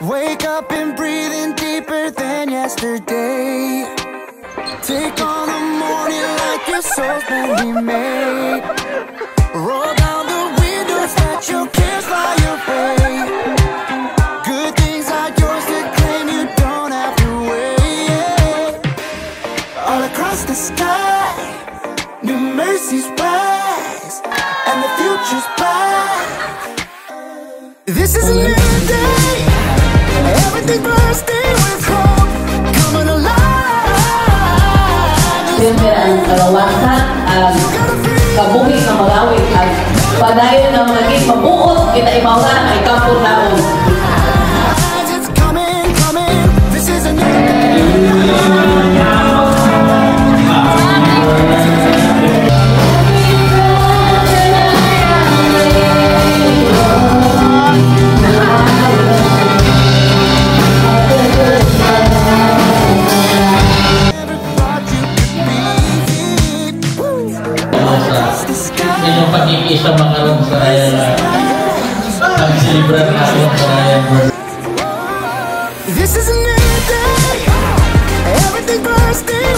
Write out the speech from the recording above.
Wake up and breathing deeper than yesterday. Take on the morning like your soul's been remade. Roll down the windows, let your cares fly away. Good things are yours to claim, you don't have to wait. All across the sky, new mercies rise, and the future's bright. This is a new day, yun ang kalawakan, ang um, kabuhi ng Malawi, at padayon ang pakikisama ka lang sa ayan ang silibran ka lang sa ayan This is a new day. Everything bursting